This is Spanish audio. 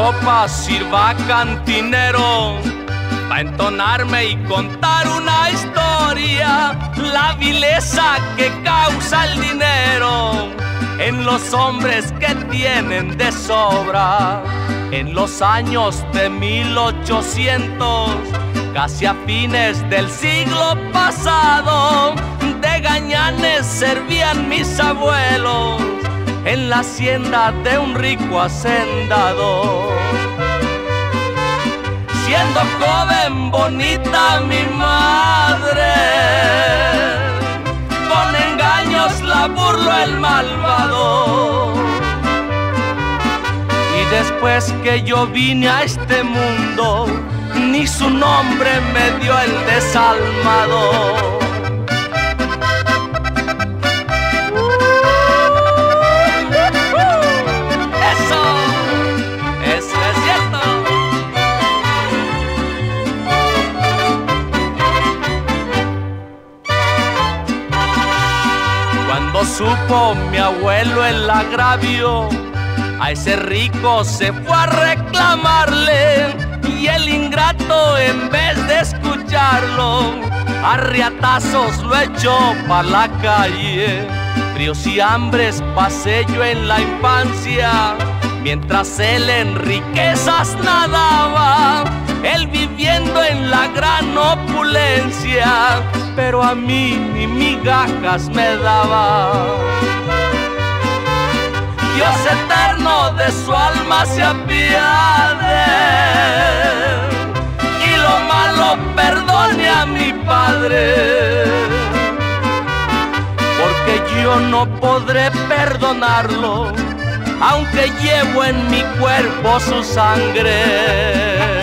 ropa sirva cantinero a entonarme y contar una historia, la vileza que causa el dinero en los hombres que tienen de sobra. En los años de 1800, casi a fines del siglo pasado, de gañanes servían mis abuelos en la hacienda de un rico hacendado siendo joven bonita mi madre. Con engaños la burlo el malvado. Y después que yo vine a este mundo, ni su nombre me dio el desalmado. Supo mi abuelo el agravio, a ese rico se fue a reclamarle y el ingrato en vez de escucharlo, a riatazos lo echó pa' la calle. Fríos y hambres pasé yo en la infancia, mientras él en riquezas nadaba, él viviendo en la gran opulencia. Pero a mí ni migajas me daba. Dios eterno de su alma se apiade. Y lo malo perdone a mi padre, no podré perdonarlo, aunque llevo en mi cuerpo su sangre.